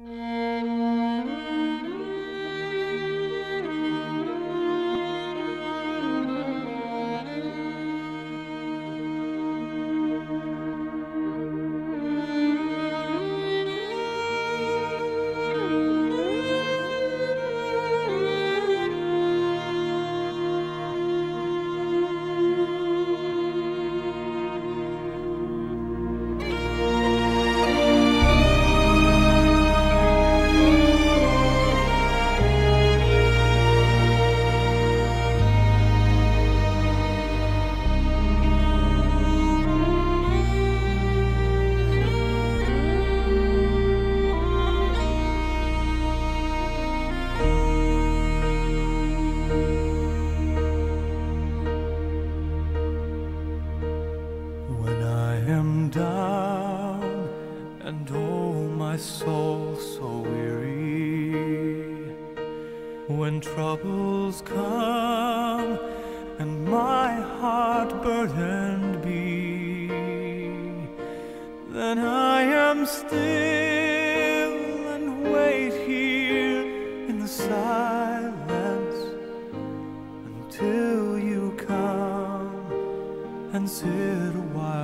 Mm. When troubles come and my heart burdened be, then I am still and wait here in the silence until you come and sit a while.